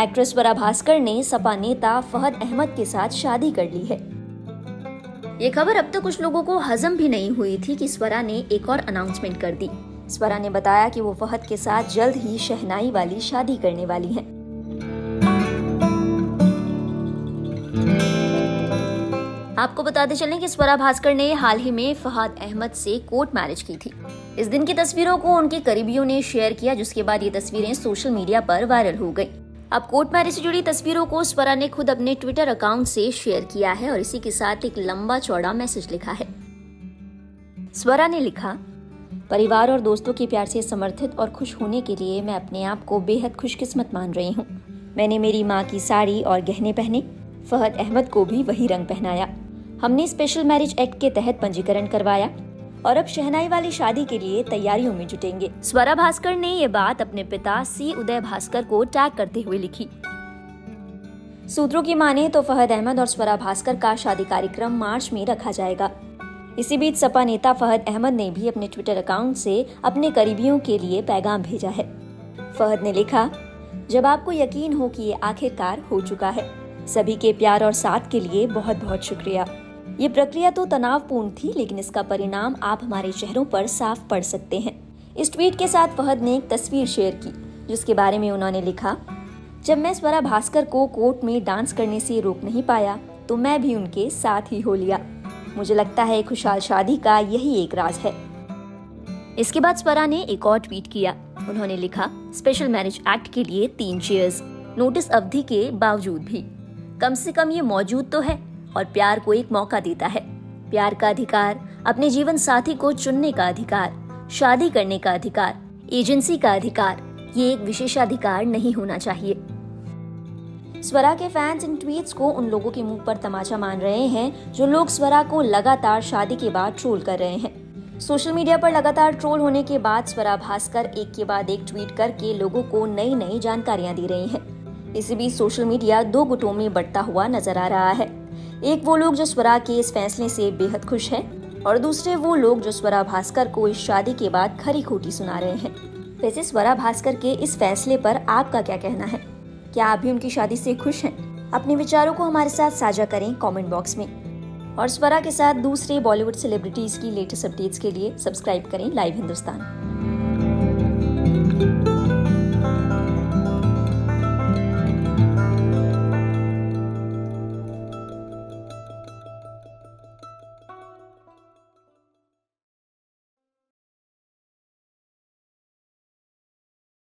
Actress Swara Bhaskar ने सपा नेता फहद अहमद के साथ शादी कर ली है ये खबर अब तक तो कुछ लोगों को हजम भी नहीं हुई थी कि स्वरा ने एक और अनाउंसमेंट कर दी स्वरा ने बताया कि वो फहद के साथ जल्द ही शहनाई वाली शादी करने वाली हैं। आपको बताते चलें कि स्वरा भास्कर ने हाल ही में फहद अहमद से कोर्ट मैरिज की थी। इस दिन की तस्वीरों को उनके करीबियों ने शेयर किया, जिसके बाद ये तस्वीरें सोशल मीडिया पर वायरल हो गई। अब कोर्ट मैरिज से जुड़ी तस्वीरों को स्वरा ने खुद अपने ट्विटर अकाउंट से शेयर किया है और इसी के साथ एक लंबा चौड़ा मैसेज लिखा है। स्वरा ने लिखा, परिवार और दोस्तों के प्यार से समर्थित और खुश होने के लिए मैं अपने आप को बेहद खुशकिस्मत मान रही हूँ। मैंने मेरी माँ की साड़ी और गहने पहने, फहद अहमद को भी वही रंग पहनाया। हमने स्पेशल मैरिज एक्ट के तहत पंजीकरण करवाया और अब शहनाई वाली शादी के लिए तैयारियों में जुटेंगे। स्वरा भास्कर ने ये बात अपने पिता सी उदय भास्कर को टैग करते हुए लिखी। सूत्रों की माने तो फहद अहमद और स्वरा भास्कर का शादी कार्यक्रम मार्च में रखा जाएगा। इसी बीच सपा नेता फहद अहमद ने भी अपने ट्विटर अकाउंट से अपने करीबियों के लिए पैगाम भेजा है। फहद ने लिखा, जब आपको यकीन हो कि ये आखिरकार हो चुका है, सभी के प्यार और साथ के लिए बहुत बहुत शुक्रिया। ये प्रक्रिया तो तनावपूर्ण थी, लेकिन इसका परिणाम आप हमारे चेहरों पर साफ़ पढ़ सकते हैं। इस ट्वीट के साथ फहद ने एक तस्वीर शेयर की, जिसके बारे में उन्होंने लिखा, जब मैं स्वरा भास्कर को कोर्ट में डांस करने से रोक नहीं पाया तो मैं भी उनके साथ ही हो लिया। मुझे लगता है खुशहाल शादी का यही एक राज है। इसके बाद स्वरा ने एक और ट्वीट किया। उन्होंने लिखा, स्पेशल मैरिज एक्ट के लिए तीन चेयर्स, नोटिस अवधि के बावजूद भी। कम से कम ये मौजूद तो है और प्यार को एक मौका देता है। प्यार का अधिकार, अपने जीवन साथी को चुनने का अधिकार, शादी करने का अधिकार, एजेंसी का अधिकार, ये एक विशेषाधिकार नहीं होना चाहिए। स्वरा के फैंस इन ट्वीट्स को उन लोगों के मुँह पर तमाचा मान रहे हैं, जो लोग स्वरा को लगातार शादी के बाद ट्रोल कर रहे हैं। सोशल मीडिया पर लगातार ट्रोल होने के बाद स्वरा भास्कर एक के बाद एक ट्वीट करके लोगों को नई नई जानकारियाँ दे रही हैं। इसी बीच सोशल मीडिया दो गुटों में बढ़ता हुआ नज़र आ रहा है। एक वो लोग जो स्वरा के इस फैसले से बेहद खुश हैं, और दूसरे वो लोग जो स्वरा भास्कर को इस शादी के बाद खरी खोटी सुना रहे हैं। वैसे स्वरा भास्कर के इस फैसले पर आपका क्या कहना है? क्या आप भी उनकी शादी से खुश हैं? अपने विचारों को हमारे साथ साझा करें कमेंट बॉक्स में। और स्वरा के साथ दूसरे बॉलीवुड सेलिब्रिटीज की लेटेस्ट अपडेट्स के लिए सब्सक्राइब करें लाइव हिंदुस्तान।